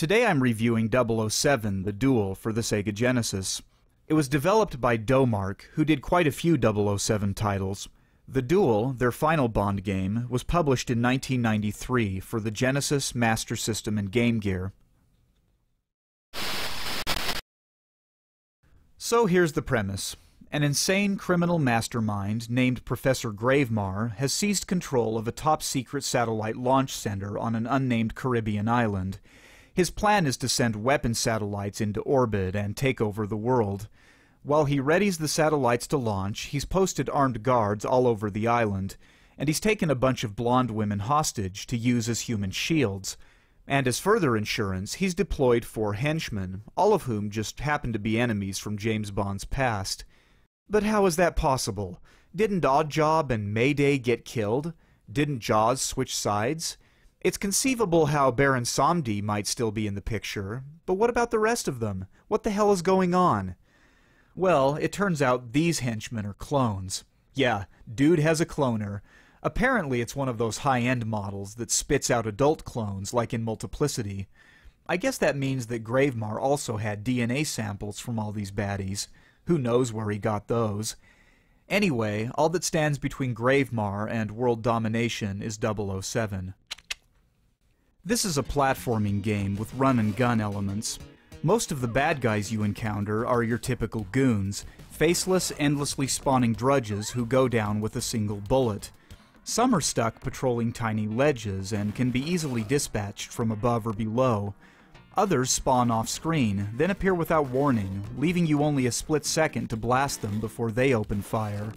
Today I'm reviewing 007 The Duel for the Sega Genesis. It was developed by Domark, who did quite a few 007 titles. The Duel, their final Bond game, was published in 1993 for the Genesis, Master System, and Game Gear. So here's the premise. An insane criminal mastermind named Professor Gravemar has seized control of a top secret satellite launch center on an unnamed Caribbean island. His plan is to send weapon satellites into orbit and take over the world. While he readies the satellites to launch, he's posted armed guards all over the island, and he's taken a bunch of blonde women hostage to use as human shields. And as further insurance, he's deployed four henchmen, all of whom just happen to be enemies from James Bond's past. But how is that possible? Didn't Oddjob and Mayday get killed? Didn't Jaws switch sides? It's conceivable how Baron Samedi might still be in the picture, but what about the rest of them? What the hell is going on? Well, it turns out these henchmen are clones. Yeah, dude has a cloner. Apparently it's one of those high-end models that spits out adult clones, like in Multiplicity. I guess that means that Gravemar also had DNA samples from all these baddies. Who knows where he got those? Anyway, all that stands between Gravemar and world domination is 007. This is a platforming game with run and gun elements. Most of the bad guys you encounter are your typical goons, faceless, endlessly spawning drudges who go down with a single bullet. Some are stuck patrolling tiny ledges and can be easily dispatched from above or below, Others spawn off screen, then appear without warning, leaving you only a split second to blast them before they open fire.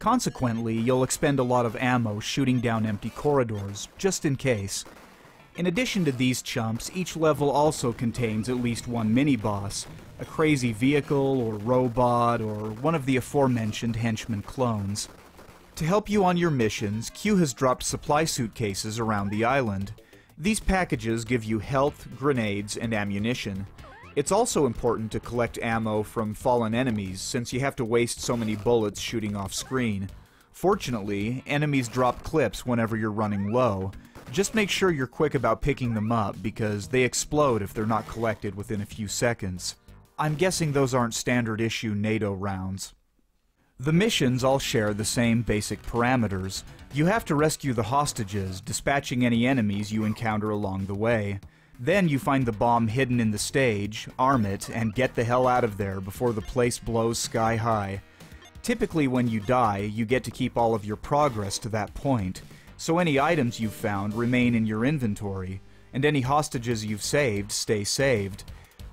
Consequently, you'll expend a lot of ammo shooting down empty corridors, just in case. In addition to these chumps, each level also contains at least one mini-boss, a crazy vehicle or robot or one of the aforementioned henchman clones. To help you on your missions, Q has dropped supply suitcases around the island. These packages give you health, grenades, and ammunition. It's also important to collect ammo from fallen enemies, since you have to waste so many bullets shooting off screen. Fortunately, enemies drop clips whenever you're running low. Just make sure you're quick about picking them up, because they explode if they're not collected within a few seconds. I'm guessing those aren't standard issue NATO rounds. The missions all share the same basic parameters. You have to rescue the hostages, dispatching any enemies you encounter along the way. Then you find the bomb hidden in the stage, arm it, and get the hell out of there before the place blows sky high. Typically when you die, you get to keep all of your progress to that point, so any items you've found remain in your inventory, and any hostages you've saved stay saved.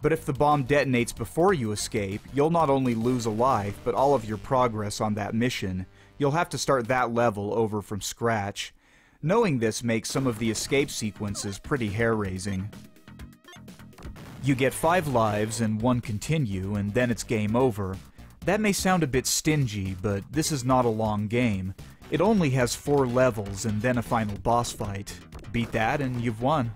But if the bomb detonates before you escape, you'll not only lose a life, but all of your progress on that mission. You'll have to start that level over from scratch. Knowing this makes some of the escape sequences pretty hair-raising. You get five lives and one continue, and then it's game over. That may sound a bit stingy, but this is not a long game. It only has four levels and then a final boss fight. Beat that and you've won.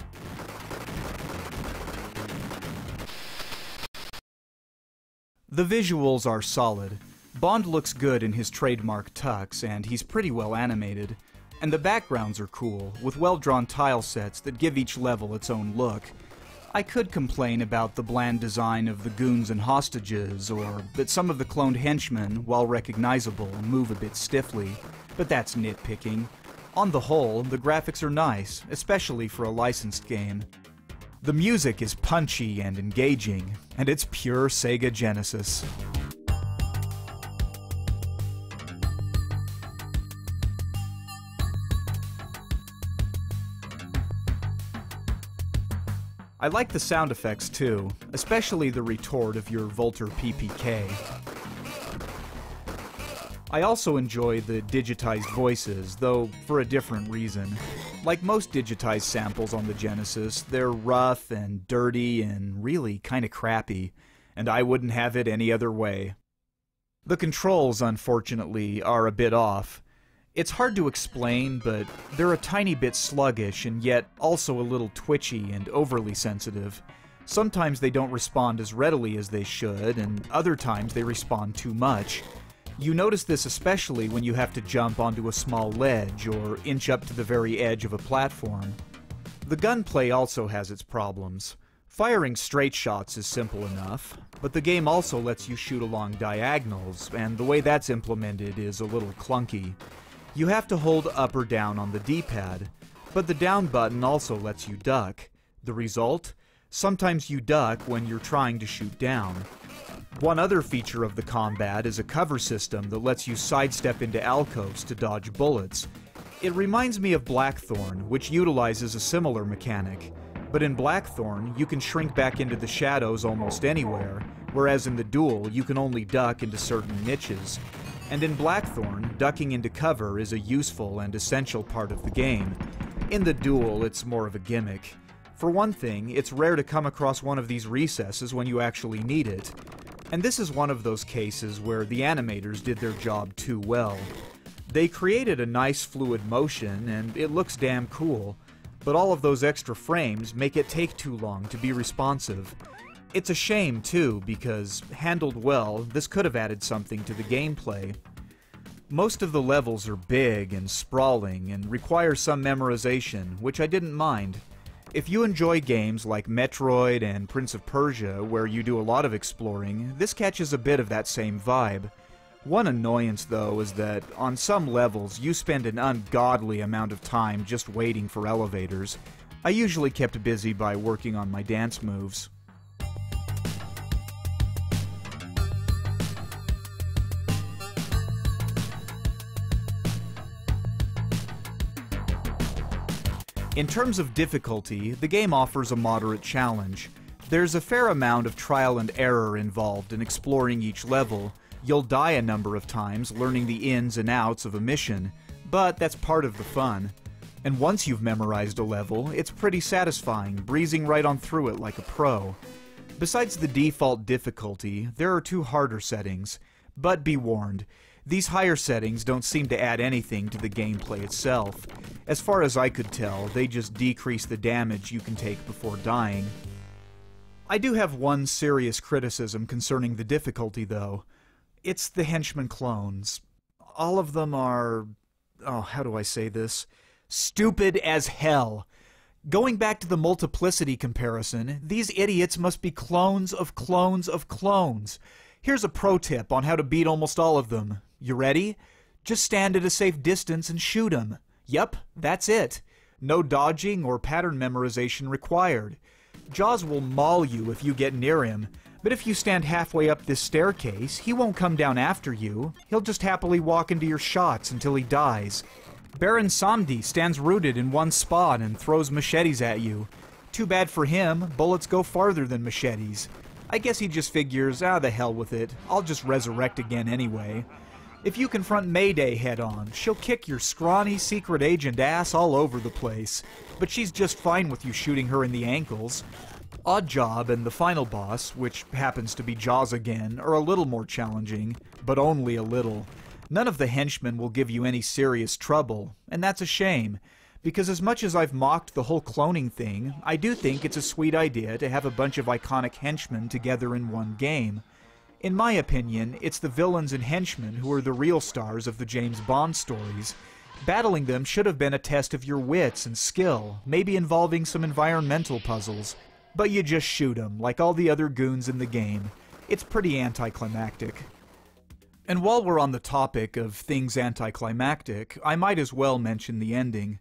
The visuals are solid. Bond looks good in his trademark tux, and he's pretty well animated. And the backgrounds are cool, with well-drawn tile sets that give each level its own look. I could complain about the bland design of the goons and hostages, or that some of the cloned henchmen, while recognizable, move a bit stiffly. But that's nitpicking. On the whole, the graphics are nice, especially for a licensed game. The music is punchy and engaging, and it's pure Sega Genesis. I like the sound effects too, especially the retort of your Walther PPK. I also enjoy the digitized voices, though for a different reason. Like most digitized samples on the Genesis, they're rough and dirty and really kinda crappy, and I wouldn't have it any other way. The controls, unfortunately, are a bit off. It's hard to explain, but they're a tiny bit sluggish and yet also a little twitchy and overly sensitive. Sometimes they don't respond as readily as they should, and other times they respond too much. You notice this especially when you have to jump onto a small ledge or inch up to the very edge of a platform. The gunplay also has its problems. Firing straight shots is simple enough, but the game also lets you shoot along diagonals, and the way that's implemented is a little clunky. You have to hold up or down on the D-pad, but the down button also lets you duck. The result? Sometimes you duck when you're trying to shoot down. One other feature of the combat is a cover system that lets you sidestep into alcoves to dodge bullets. It reminds me of Blackthorn, which utilizes a similar mechanic. But in Blackthorn, you can shrink back into the shadows almost anywhere, whereas in the duel, you can only duck into certain niches. And in Blackthorn, ducking into cover is a useful and essential part of the game. In the duel, it's more of a gimmick. For one thing, it's rare to come across one of these recesses when you actually need it. And this is one of those cases where the animators did their job too well. They created a nice fluid motion, and it looks damn cool, but all of those extra frames make it take too long to be responsive. It's a shame, too, because, handled well, this could have added something to the gameplay. Most of the levels are big and sprawling and require some memorization, which I didn't mind. If you enjoy games like Metroid and Prince of Persia, where you do a lot of exploring, this catches a bit of that same vibe. One annoyance, though, is that on some levels you spend an ungodly amount of time just waiting for elevators. I usually kept busy by working on my dance moves. In terms of difficulty, the game offers a moderate challenge. There's a fair amount of trial and error involved in exploring each level, You'll die a number of times learning the ins and outs of a mission, but that's part of the fun. And once you've memorized a level, it's pretty satisfying, breezing right on through it like a pro. Besides the default difficulty, there are two harder settings. But be warned, these higher settings don't seem to add anything to the gameplay itself. As far as I could tell, they just decrease the damage you can take before dying. I do have one serious criticism concerning the difficulty, though. It's the henchman clones. All of them are. Oh, how do I say this? Stupid as hell. Going back to the multiplicity comparison, these idiots must be clones of clones of clones. Here's a pro tip on how to beat almost all of them. You ready? Just stand at a safe distance and shoot them. Yep, that's it. No dodging or pattern memorization required. Jaws will maul you if you get near him, but if you stand halfway up this staircase, he won't come down after you. He'll just happily walk into your shots until he dies. Baron Samedi stands rooted in one spot and throws machetes at you. Too bad for him, bullets go farther than machetes. I guess he just figures, ah, the hell with it. I'll just resurrect again anyway. If you confront Mayday head on, she'll kick your scrawny secret agent ass all over the place. But she's just fine with you shooting her in the ankles. Oddjob and the final boss, which happens to be Jaws again, are a little more challenging, but only a little. None of the henchmen will give you any serious trouble, and that's a shame, because as much as I've mocked the whole cloning thing, I do think it's a sweet idea to have a bunch of iconic henchmen together in one game. In my opinion, it's the villains and henchmen who are the real stars of the James Bond stories. Battling them should have been a test of your wits and skill, maybe involving some environmental puzzles, but you just shoot him, like all the other goons in the game. It's pretty anticlimactic. And while we're on the topic of things anticlimactic, I might as well mention the ending.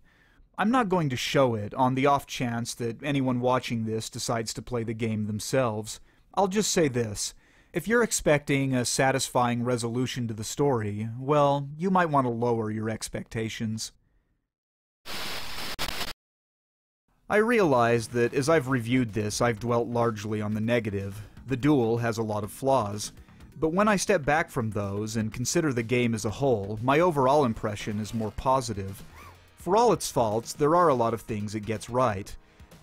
I'm not going to show it on the off chance that anyone watching this decides to play the game themselves. I'll just say this. If you're expecting a satisfying resolution to the story, well, you might want to lower your expectations. I realize that as I've reviewed this, I've dwelt largely on the negative. The duel has a lot of flaws. But when I step back from those and consider the game as a whole, my overall impression is more positive. For all its faults, there are a lot of things it gets right.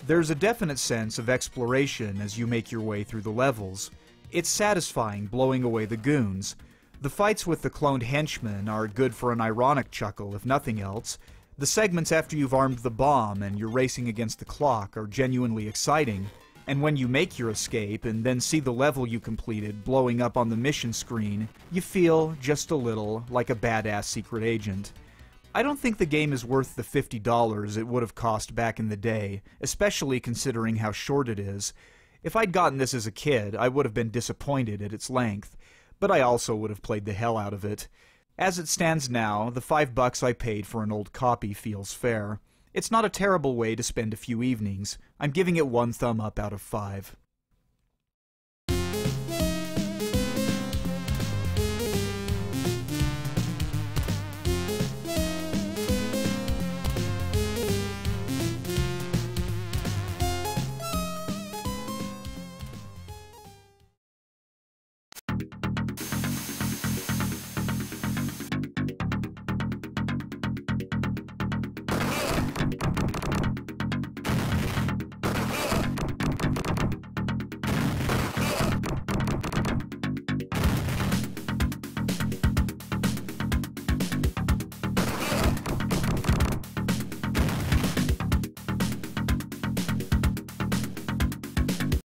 There's a definite sense of exploration as you make your way through the levels. It's satisfying blowing away the goons. The fights with the cloned henchmen are good for an ironic chuckle, if nothing else, the segments after you've armed the bomb and you're racing against the clock are genuinely exciting, and when you make your escape and then see the level you completed blowing up on the mission screen, you feel, just a little, like a badass secret agent. I don't think the game is worth the $50 it would have cost back in the day, especially considering how short it is. If I'd gotten this as a kid, I would have been disappointed at its length, but I also would have played the hell out of it. As it stands now, the five bucks I paid for an old copy feels fair. It's not a terrible way to spend a few evenings. I'm giving it one thumb up out of five.